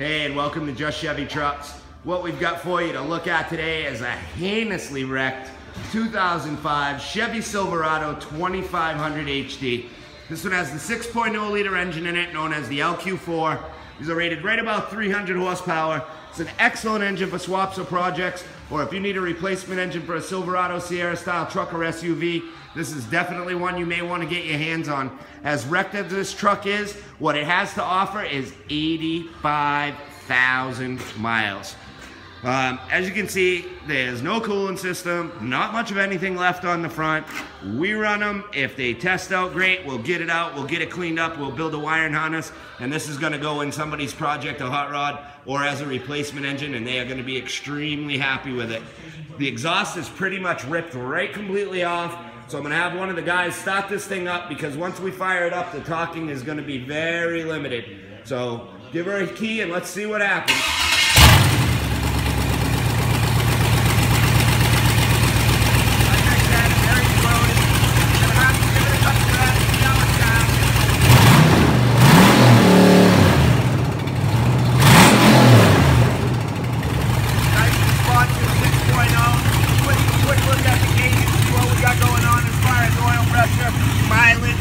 Hey, and welcome to Just Chevy Trucks. What we've got for you to look at today is a heinously wrecked 2005 Chevy Silverado 2500 HD. This one has the 6.0 liter engine in it, known as the LQ4. These are rated right about 300 horsepower. It's an excellent engine for swaps or projects, or if you need a replacement engine for a Silverado Sierra style truck or SUV, this is definitely one you may want to get your hands on. As wrecked as this truck is, what it has to offer is 85,000 miles. Um, as you can see, there's no cooling system, not much of anything left on the front. We run them. If they test out great, we'll get it out, we'll get it cleaned up, we'll build a wiring harness, and this is gonna go in somebody's project, a hot rod, or as a replacement engine, and they are gonna be extremely happy with it. The exhaust is pretty much ripped right completely off, so I'm gonna have one of the guys start this thing up because once we fire it up, the talking is gonna be very limited. So give her a key and let's see what happens. Mileage.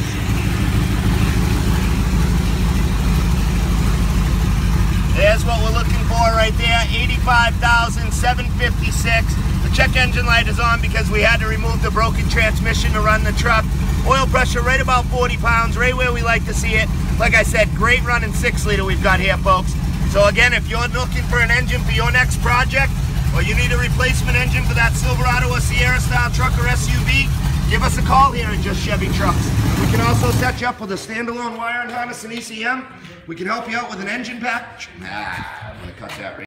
There's what we're looking for right there, 85,756. The check engine light is on because we had to remove the broken transmission to run the truck. Oil pressure right about 40 pounds, right where we like to see it. Like I said, great running six liter we've got here, folks. So again, if you're looking for an engine for your next project, or you need a replacement engine for that Silverado or Sierra style truck or SUV, give us a call here at Just Chevy Trucks. We can also set you up with a standalone wiring harness and ECM. We can help you out with an engine package. Ah, I'm gonna cut that right